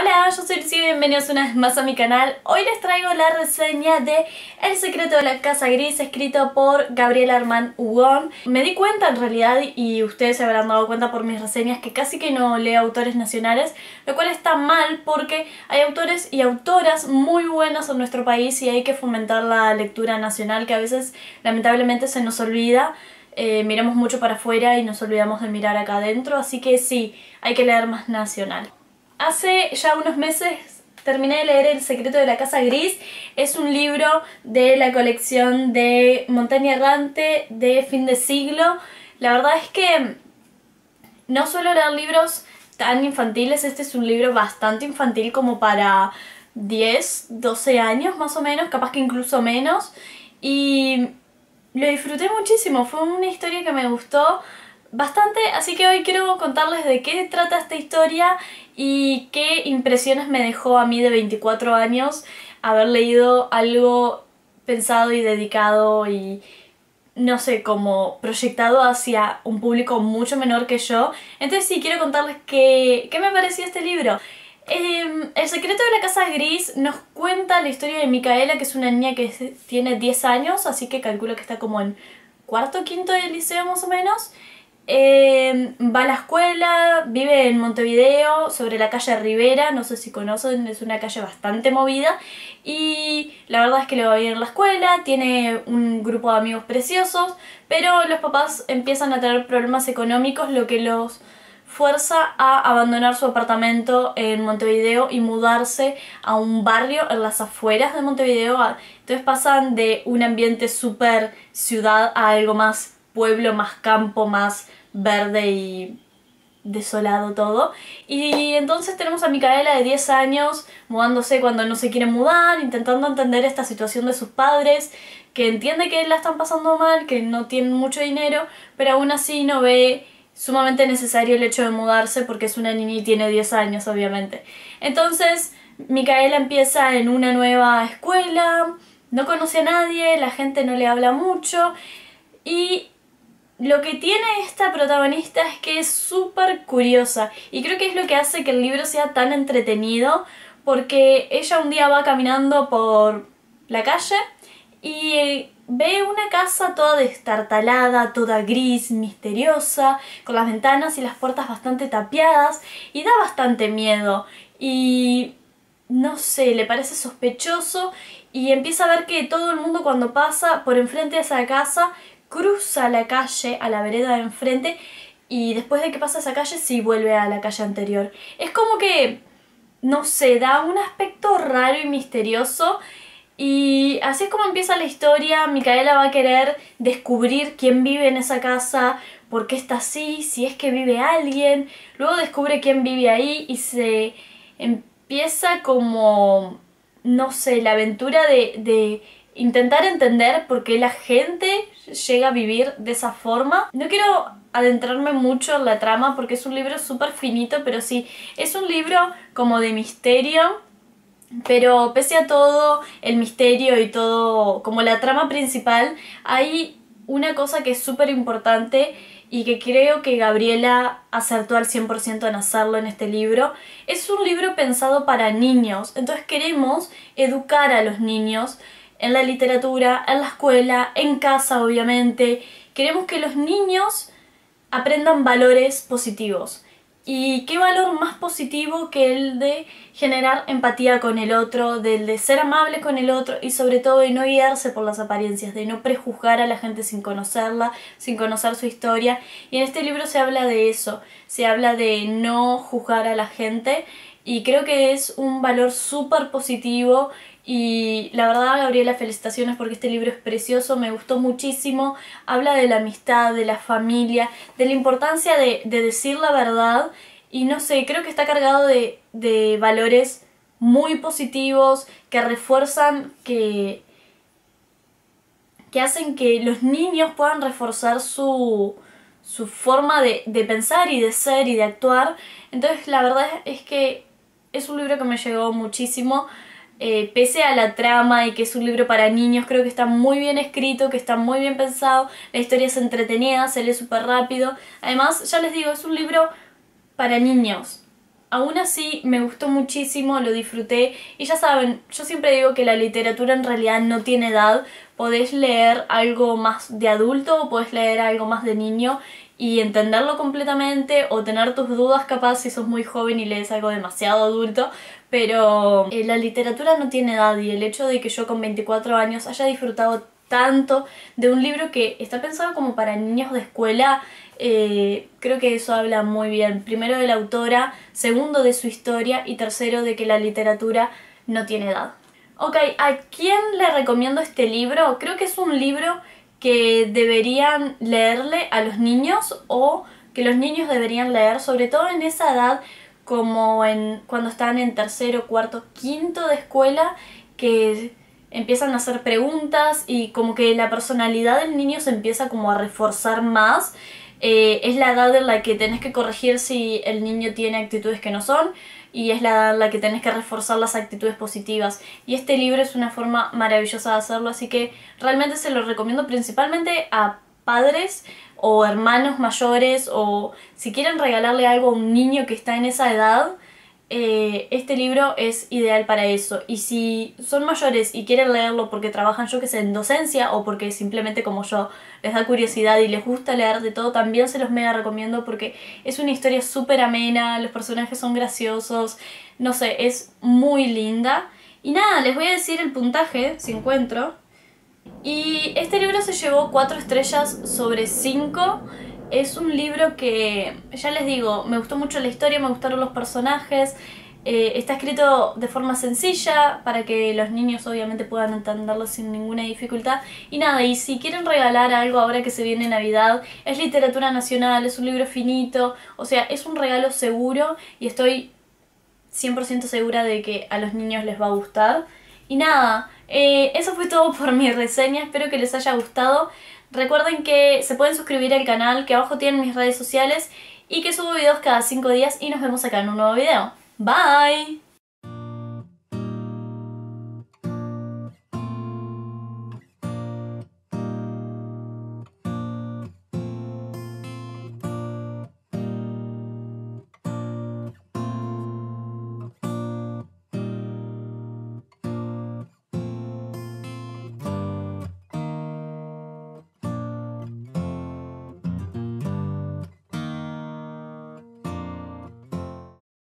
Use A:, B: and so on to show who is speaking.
A: Hola, yo soy Lucy y bienvenidos una vez más a mi canal. Hoy les traigo la reseña de El secreto de la casa gris escrito por Gabriel Armand Hugon. Me di cuenta en realidad, y ustedes se habrán dado cuenta por mis reseñas, que casi que no leo autores nacionales, lo cual está mal porque hay autores y autoras muy buenos en nuestro país y hay que fomentar la lectura nacional que a veces lamentablemente se nos olvida. Eh, miramos mucho para afuera y nos olvidamos de mirar acá adentro, así que sí, hay que leer más nacional. Hace ya unos meses terminé de leer El secreto de la casa gris. Es un libro de la colección de Montaña Errante de fin de siglo. La verdad es que no suelo leer libros tan infantiles. Este es un libro bastante infantil como para 10, 12 años más o menos, capaz que incluso menos. Y lo disfruté muchísimo. Fue una historia que me gustó bastante, así que hoy quiero contarles de qué trata esta historia y qué impresiones me dejó a mí de 24 años haber leído algo pensado y dedicado y no sé, como proyectado hacia un público mucho menor que yo. Entonces sí, quiero contarles qué, qué me pareció este libro. Em, el secreto de la casa gris nos cuenta la historia de Micaela, que es una niña que tiene 10 años, así que calculo que está como en cuarto o quinto del liceo más o menos. Eh, va a la escuela, vive en Montevideo, sobre la calle Rivera, no sé si conocen, es una calle bastante movida y la verdad es que le va bien en la escuela, tiene un grupo de amigos preciosos, pero los papás empiezan a tener problemas económicos, lo que los fuerza a abandonar su apartamento en Montevideo y mudarse a un barrio en las afueras de Montevideo. Entonces pasan de un ambiente súper ciudad a algo más pueblo, más campo, más verde y desolado todo. Y entonces tenemos a Micaela de 10 años mudándose cuando no se quiere mudar, intentando entender esta situación de sus padres, que entiende que la están pasando mal, que no tienen mucho dinero, pero aún así no ve sumamente necesario el hecho de mudarse porque es una niña y tiene 10 años, obviamente. Entonces, Micaela empieza en una nueva escuela, no conoce a nadie, la gente no le habla mucho y lo que tiene esta protagonista es que es súper curiosa. Y creo que es lo que hace que el libro sea tan entretenido porque ella un día va caminando por la calle y ve una casa toda destartalada, toda gris, misteriosa, con las ventanas y las puertas bastante tapiadas y da bastante miedo. Y no sé, le parece sospechoso y empieza a ver que todo el mundo cuando pasa por enfrente de esa casa cruza la calle a la vereda de enfrente y después de que pasa esa calle sí vuelve a la calle anterior. Es como que, no sé, da un aspecto raro y misterioso y así es como empieza la historia. Micaela va a querer descubrir quién vive en esa casa, por qué está así, si es que vive alguien. Luego descubre quién vive ahí y se empieza como, no sé, la aventura de, de intentar entender por qué la gente llega a vivir de esa forma. No quiero adentrarme mucho en la trama porque es un libro súper finito, pero sí, es un libro como de misterio, pero pese a todo el misterio y todo, como la trama principal, hay una cosa que es súper importante y que creo que Gabriela acertó al 100% en hacerlo en este libro. Es un libro pensado para niños, entonces queremos educar a los niños en la literatura, en la escuela, en casa obviamente. Queremos que los niños aprendan valores positivos. ¿Y qué valor más positivo que el de generar empatía con el otro, del de ser amable con el otro y sobre todo de no guiarse por las apariencias, de no prejuzgar a la gente sin conocerla, sin conocer su historia? Y en este libro se habla de eso, se habla de no juzgar a la gente y creo que es un valor súper positivo y la verdad, Gabriela, felicitaciones porque este libro es precioso, me gustó muchísimo. Habla de la amistad, de la familia, de la importancia de, decir la verdad. Y no sé, creo que está cargado de, de valores muy positivos que refuerzan, que, que hacen que los niños puedan reforzar su, su forma de, de, pensar y de ser y de actuar. Entonces la verdad es que es un libro que me llegó muchísimo. Eh, pese a la trama y que es un libro para niños, creo que está muy bien escrito, que está muy bien pensado, la historia es entretenida, se lee súper rápido. Además, ya les digo, es un libro para niños. aún así me gustó muchísimo, lo disfruté y ya saben, yo siempre digo que la literatura en realidad no tiene edad, podés leer algo más de adulto o podés leer algo más de niño y entenderlo completamente o tener tus dudas capaz si sos muy joven y lees algo demasiado adulto, pero eh, la literatura no tiene edad y el hecho de que yo con 24 años haya disfrutado tanto de un libro que está pensado como para niños de escuela, eh, creo que eso habla muy bien. Primero de la autora, segundo de su historia y tercero de que la literatura no tiene edad. Ok, ¿a quién le recomiendo este libro? Creo que es un libro que deberían leerle a los niños o que los niños deberían leer, sobre todo en esa edad como en cuando están en tercero, cuarto, quinto de escuela, que empiezan a hacer preguntas y como que la personalidad del niño se empieza como a reforzar más. Eh, es la edad en la que tenés que corregir si el niño tiene actitudes que no son y es la edad en la que tenés que reforzar las actitudes positivas. Y este libro es una forma maravillosa de hacerlo, así que realmente se lo recomiendo principalmente a padres o hermanos mayores o si quieren regalarle algo a un niño que está en esa edad, eh, este libro es ideal para eso. Y si son mayores y quieren leerlo porque trabajan, yo que sé, en docencia o porque simplemente como yo les da curiosidad y les gusta leer de todo, también se los mega recomiendo porque es una historia súper amena, los personajes son graciosos, no sé, es muy linda. Y nada, les voy a decir el puntaje, si encuentro. Y este libro se llevó 4 estrellas sobre 5. Es un libro que, ya les digo, me gustó mucho la historia, me gustaron los personajes. Eh, está escrito de forma sencilla para que los niños obviamente puedan entenderlo sin ninguna dificultad. Y nada, y si quieren regalar algo ahora que se viene Navidad, es literatura nacional, es un libro finito, o sea, es un regalo seguro y estoy 100% segura de que a los niños les va a gustar. Y nada, eh, eso fue todo por mi reseña, espero que les haya gustado. Recuerden que se pueden suscribir al canal, que abajo tienen mis redes sociales y que subo videos cada 5 días y nos vemos acá en un nuevo video. Bye!